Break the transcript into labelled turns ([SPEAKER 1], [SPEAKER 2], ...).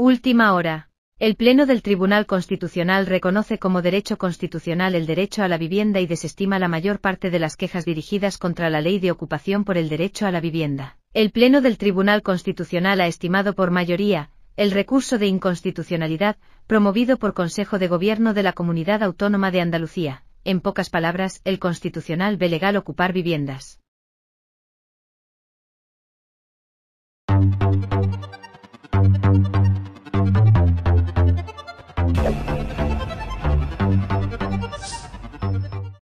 [SPEAKER 1] Última hora. El Pleno del Tribunal Constitucional reconoce como derecho constitucional el derecho a la vivienda y desestima la mayor parte de las quejas dirigidas contra la ley de ocupación por el derecho a la vivienda. El Pleno del Tribunal Constitucional ha estimado por mayoría, el recurso de inconstitucionalidad, promovido por Consejo de Gobierno de la Comunidad Autónoma de Andalucía. En pocas palabras, el Constitucional ve legal ocupar viviendas.